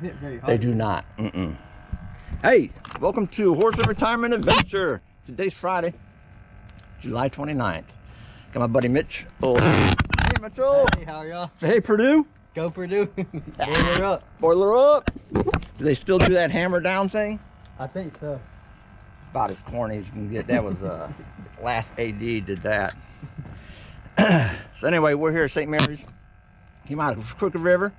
hit very hard. They do not. Mm-mm. Hey, welcome to Horsley Retirement Adventure. Today's Friday, July 29th. Got my buddy Mitch. Oh, hey Mitchell. Hey, how are y'all? Hey Purdue. Go Purdue. Boiler up. Boiler up. Do they still do that hammer down thing? I think so. About as corny as you can get. That was uh last AD did that. so anyway, we're here at St. Mary's. Came out of Crooked River.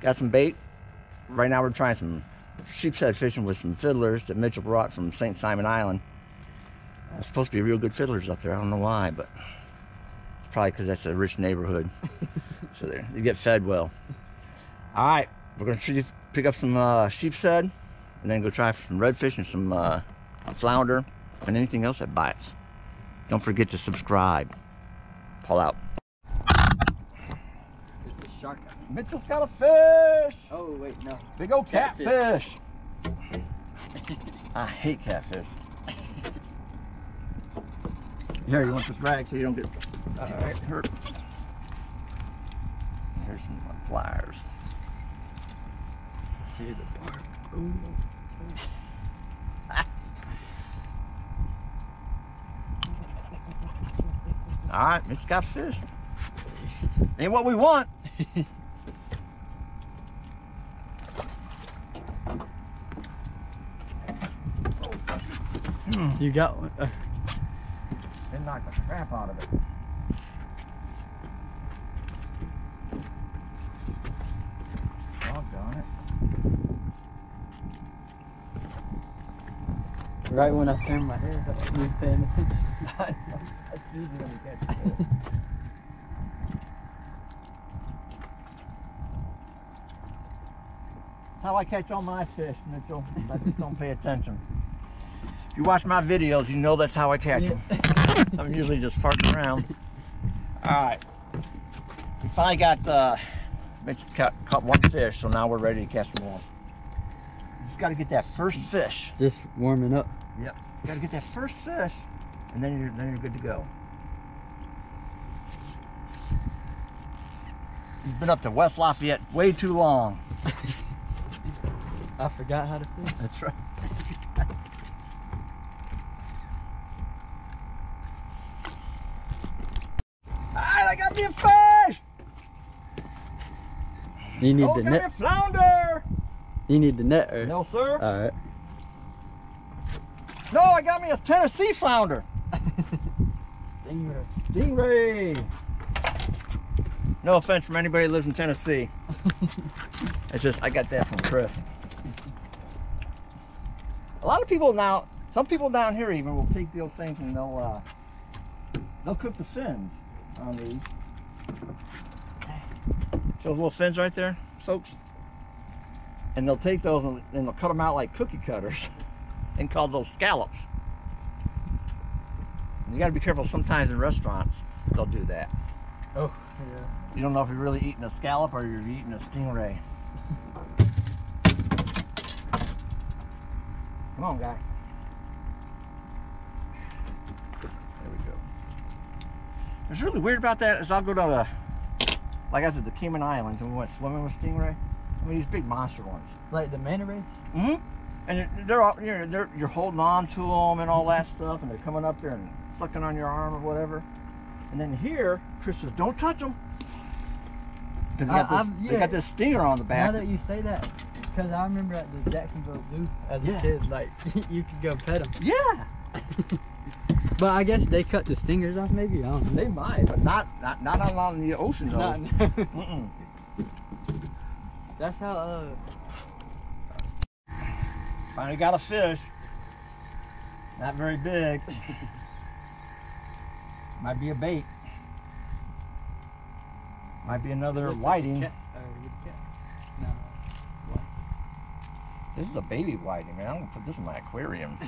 Got some bait. Right now we're trying some sheepshead fishing with some fiddlers that Mitchell brought from St. Simon Island. It's supposed to be real good fiddlers up there. I don't know why, but it's probably because that's a rich neighborhood. so they they get fed well. All right, we're gonna pick up some uh, sheepshead and then go try some redfish and some uh, flounder and anything else that bites. Don't forget to subscribe. Paul out. Shark. Mitchell's got a fish. Oh, wait, no. Big old Catfish. catfish. I hate catfish. Here, you want this rag so you don't get uh, hurt. Here's some pliers. See the bark. All right, Mitch got fish. Ain't what we want. You got one. Uh, Then knock the crap out of it. Doggone it. right when I turned my head, I was paying attention. That's usually when you catch That's how I catch all my fish, Mitchell. I just don't pay attention. If you watch my videos, you know that's how I catch them. I'm usually just farting around. All right. We finally got, uh, Mitch caught, caught one fish, so now we're ready to catch more. Just got to get that first fish. Just warming up. Yep. You gotta get that first fish, and then you're then you're good to go. He's been up to West Lafayette way too long. I forgot how to fish. That's right. Alright, I got me a fish! You need oh, the net. a flounder! You need the net, or? No, sir. All right. no, I got me a Tennessee flounder. Stingray. Stingray. No offense from anybody who lives in Tennessee. it's just I got that from Chris. A lot of people now, some people down here even will take those things and they'll uh, they'll cook the fins on these. See those little fins right there, folks? And they'll take those and, and they'll cut them out like cookie cutters and call those scallops. You got to be careful. Sometimes in restaurants, they'll do that. Oh, yeah. You don't know if you're really eating a scallop or you're eating a stingray. Come on, guy. There we go. What's really weird about that is I'll go to the, like I said, the Cayman Islands and we went swimming with stingray. I mean, these big monster ones. Like the manta ray? Mm-hmm. And they're- they're all, you know, they're, you're holding on to them and all that stuff, and they're coming up there and sucking on your arm or whatever. And then here, Chris says, "Don't touch them," because they, I- got this- they got this stinger on the back. Now back. that you say that, because I remember at the Jacksonville Zoo as Yeah. a kid, like you could go pet them. Yeah, But I guess they cut the stingers off, maybe. I don't know. they might, but not not not on, on the ocean though. Not- Mm-mm. That's how. Uh, Finally got a fish. Not very big. Might be a bait. Might be another looks like whiting. cat- or a cat. No. This is a baby whiting, man. I'm gonna put this in my aquarium.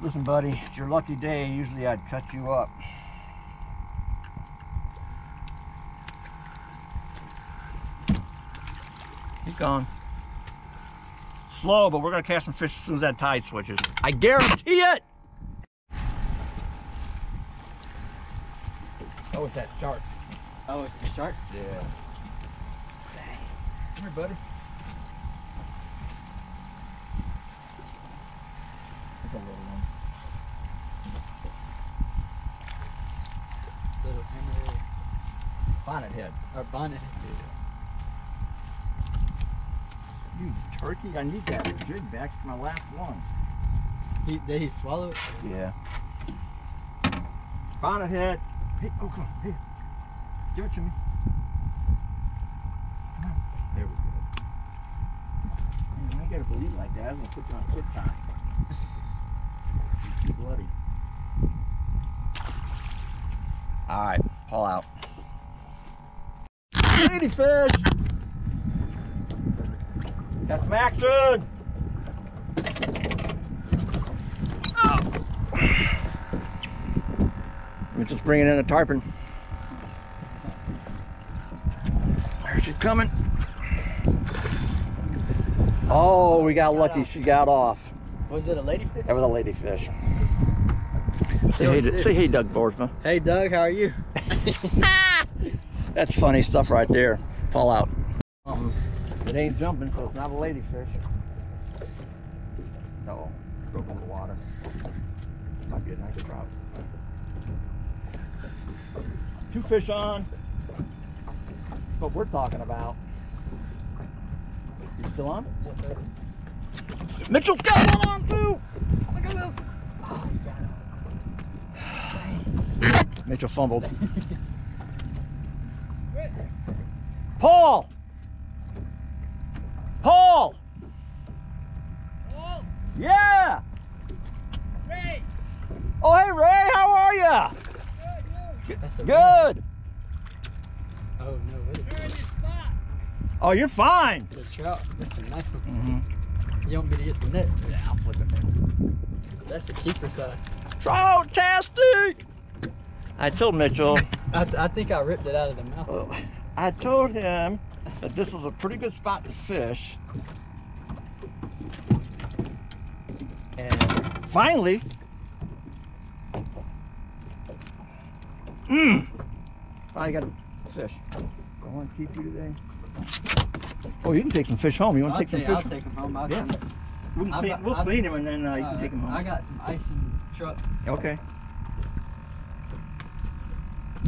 Listen, buddy, it's your lucky day. Usually I'd cut you up. He's gone. Slow, but we're gonna catch some fish as soon as that tide switches. I guarantee it! Oh, it's that shark. Oh, it's the shark. Yeah. Come here, buddy. There's a little one. Little hammer Bonnet head. or bonnet. head. You turkey, I need that jig back. It's my last one. He, did he swallow it? Yeah. Bonnet head. Hey, oh, come on. Here. Give it to me. Come on. There we go. I gotta believe like that. I'm gonna put you on TikTok. Too bloody. All right, Paul out. Ladyfish! Got some action! We're just bringing in a tarpon. There she's coming. Oh, we got lucky. She got off. Was it a ladyfish? That was a ladyfish. Say hey, to, say hey, Doug Borsma. Hey Doug, how are you? That's funny stuff right there. Paul out. Um, it ain't jumping, so it's not a ladyfish. No, broke in the water. Might be a nice trout. Two fish on. What we're talking about. You still on? Mitchell's got one on too. Look at this. Mitchell fumbled. Paul! Yeah! Ray! Oh, hey, Ray, how are ya? That's a Good. Oh no, what is You're in your spot! Oh, you're fine. The trout. That's a nice one. Mm-hmm. You want me to get the net? Yeah, I'll flip it. That's the keeper size. I told Mitchell, I, I think I ripped it out of the mouth. I told him that this is a pretty good spot to fish. And finally, mmm, I got a fish. I want to keep you today. Oh, you can take some fish home. You want to take some take, fish? I'll take them home. I'll Yeah. come- We can I've clean, got- we'll I've- clean them and then uh, you can uh, take them home. I got some ice in the truck. Okay.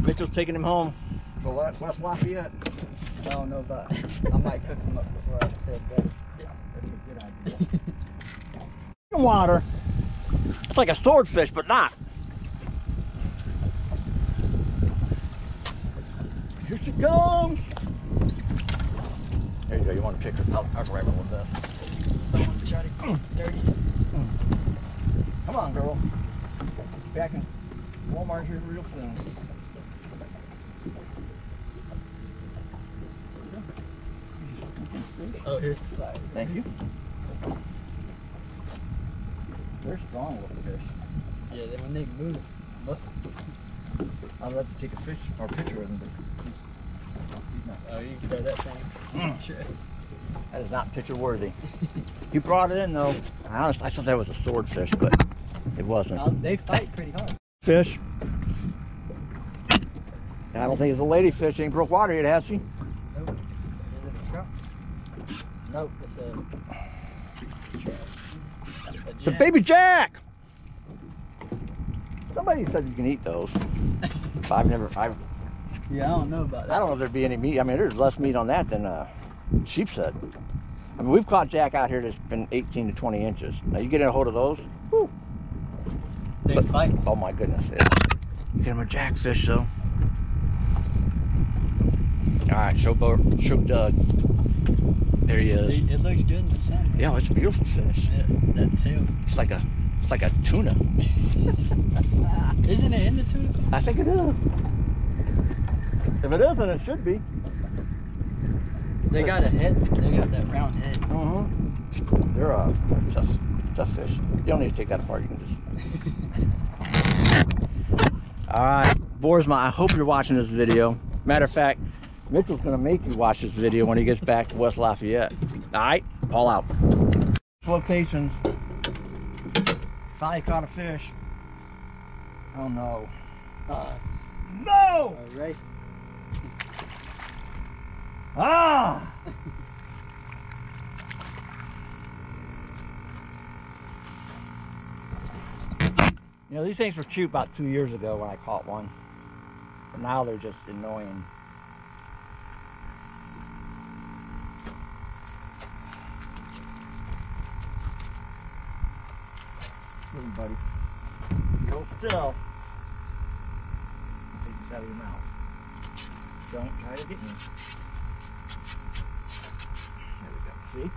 Mitchell's taking them home. To Le- West Lafayette. I don't know about. I might cook them up before I head back. Yeah, that's a good idea. Water. It's like a swordfish, but not. Here she comes. There you go. You want to pick her up? I'll grab her with this. Don't want to try to get dirty. Come on, girl. Back in Walmart here real soon. Oh, here's the flag. Thank you. They're strong little fish. Yeah, then when they move, must. I'd love to take a fish or a picture of them, but he's not. Oh, you can throw that thing. Mm. That is not picture worthy. you brought it in though. I honestly, I thought that was a swordfish, but it wasn't. Uh, they fight pretty hard. Fish. And I don't think it's a ladyfish. She ain't broke water yet, has she? Nope. Is it a trout? Nope, it's a. a It's a baby jack. Somebody said you can eat those. I've never. I've, Yeah, I don't know about that. I don't know if there'd be any meat. I mean, there's less meat on that than uh, sheep's head. I mean, we've caught jack out here that's been 18 to 20 inches. Now you get in a hold of those. Whew, They but- fight. Oh my goodness. Yeah. Get him a jackfish though. All right, show Bo, show Doug. There he is. It, it looks good in the sun. Yeah, it's a beautiful fish. Yeah, that tail. It's like a, it's like a tuna. Isn't it in the tuna? I think it is. If it isn't, it should be. They got a head. They got that round head. Uh-huh. They're a tough, tough fish. You don't need to take that apart. You can just. All right, Borsma. I hope you're watching this video. Matter of fact, Mitchell's gonna make you watch this video when he gets back to West Lafayette. All right, all out. Locations. Finally caught a fish. Oh no. Uh, No! a race. Ah! you know, these things were cute about two years ago when I caught one. But now they're just annoying. Listen, buddy. Go still. Take this out of your mouth. Don't try to get me. See?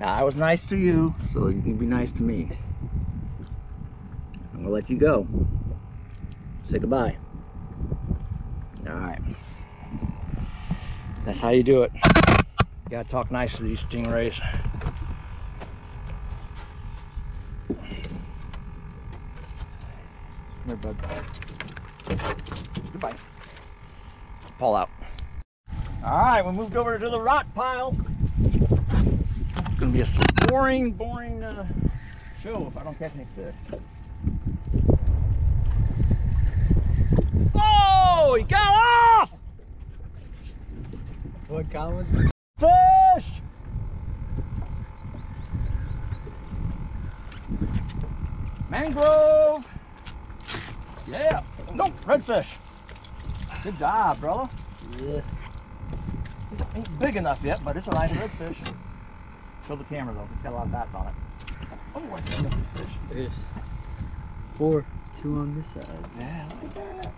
Now, I was nice to you, so you can be nice to me. I'm gonna let you go. Say goodbye. All right. That's how you do it. You gotta talk nice to these stingrays. Come here, bud. Goodbye. Paul out. All right, we moved over to the rock pile. It's gonna be a boring, boring uh, show if I don't catch any fish. Oh, he got off! What kind was it? Fish! Mangrove! Yeah! Nope, redfish! Good job, brother. Yeah. It Ain't big enough yet, but it's a nice redfish. Show the camera though, it's got a lot of bats on it. Oh, I this fish. There's four, two on this side. Yeah, look at that.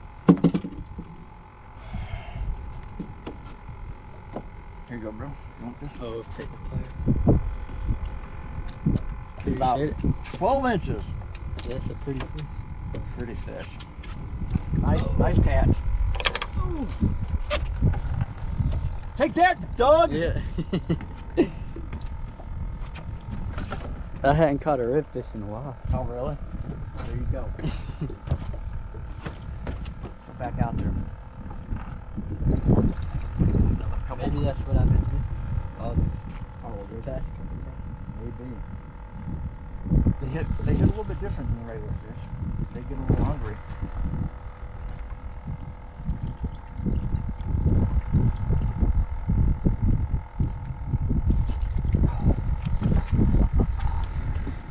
Here you go, bro. You want this? Oh, take the player. About- 12 inches. That's a pretty fish. Pretty fish. Nice, nice catch. Ooh. Take that, Doug! Yeah. I hadn't caught a redfish in a while. Oh, really? There you go. Go back out there. Maybe that's what I've been missing. Oh, Probably. the past couple times. Maybe. They hit, they hit a little bit different than the regular fish. They get a little hungry.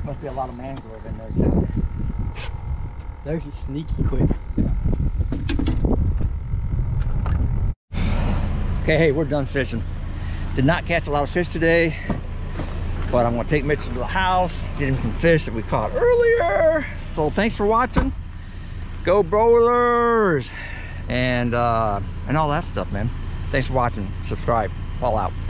Must be a lot of mangrove in there too. They're sneaky quick. Okay, hey, we're done fishing. Did not catch a lot of fish today, but I'm gonna take Mitchell to the house, get him some fish that we caught earlier. So thanks for watching. Go Broilers! And, uh, and all that stuff, man. Thanks for watching. Subscribe. Paul out.